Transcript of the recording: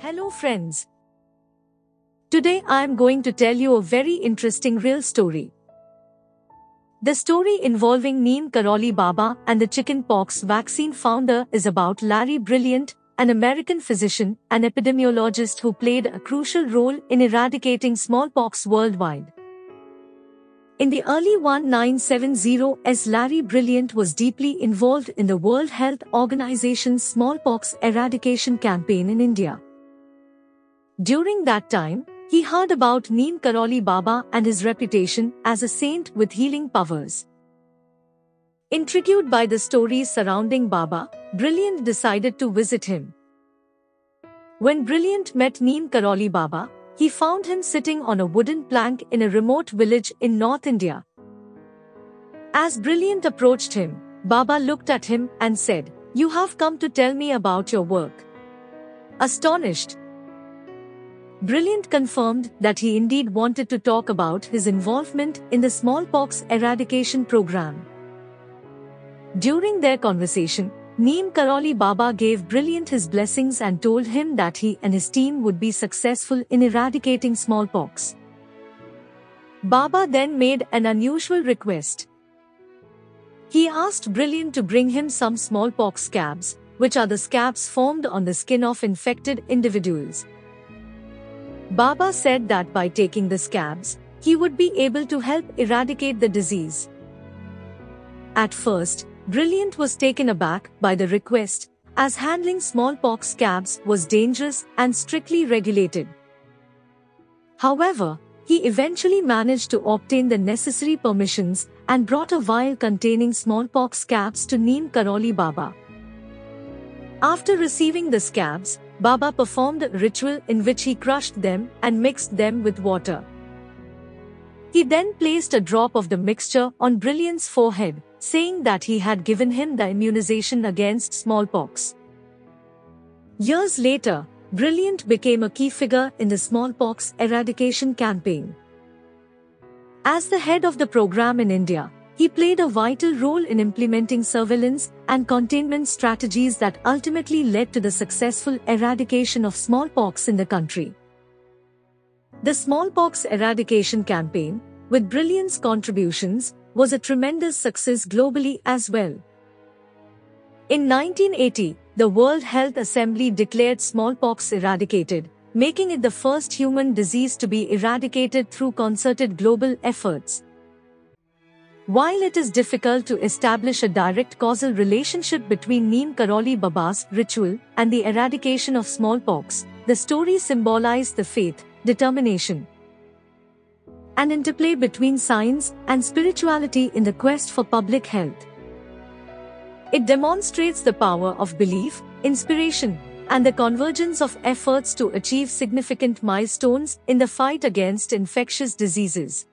Hello friends. Today I am going to tell you a very interesting real story. The story involving Neem Karoli Baba and the chickenpox vaccine founder is about Larry Brilliant, an American physician and epidemiologist who played a crucial role in eradicating smallpox worldwide. In the early 1970s, Larry Brilliant was deeply involved in the World Health Organization's smallpox eradication campaign in India. During that time, he heard about Neem Karoli Baba and his reputation as a saint with healing powers. Intrigued by the stories surrounding Baba, Brilliant decided to visit him. When Brilliant met Neem Karoli Baba, he found him sitting on a wooden plank in a remote village in North India. As Brilliant approached him, Baba looked at him and said, You have come to tell me about your work. Astonished, Brilliant confirmed that he indeed wanted to talk about his involvement in the smallpox eradication program. During their conversation, Neem Karoli Baba gave Brilliant his blessings and told him that he and his team would be successful in eradicating smallpox. Baba then made an unusual request. He asked Brilliant to bring him some smallpox scabs, which are the scabs formed on the skin of infected individuals. Baba said that by taking the scabs, he would be able to help eradicate the disease. At first, Brilliant was taken aback by the request, as handling smallpox scabs was dangerous and strictly regulated. However, he eventually managed to obtain the necessary permissions and brought a vial containing smallpox scabs to Neem Karoli Baba. After receiving the scabs, Baba performed a ritual in which he crushed them and mixed them with water. He then placed a drop of the mixture on Brilliant's forehead, saying that he had given him the immunization against smallpox. Years later, Brilliant became a key figure in the smallpox eradication campaign. As the head of the program in India, he played a vital role in implementing surveillance and containment strategies that ultimately led to the successful eradication of smallpox in the country. The smallpox eradication campaign, with Brilliant's contributions, was a tremendous success globally as well. In 1980, the World Health Assembly declared smallpox eradicated, making it the first human disease to be eradicated through concerted global efforts. While it is difficult to establish a direct causal relationship between Neem Karoli Baba's ritual and the eradication of smallpox, the story symbolized the faith, determination, and interplay between science and spirituality in the quest for public health. It demonstrates the power of belief, inspiration, and the convergence of efforts to achieve significant milestones in the fight against infectious diseases.